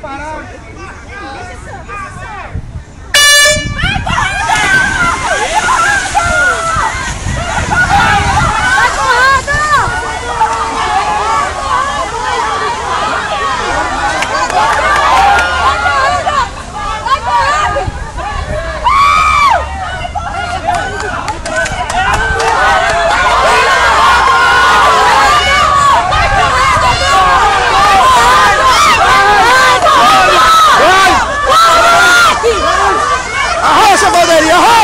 parar. about somebody. Oh!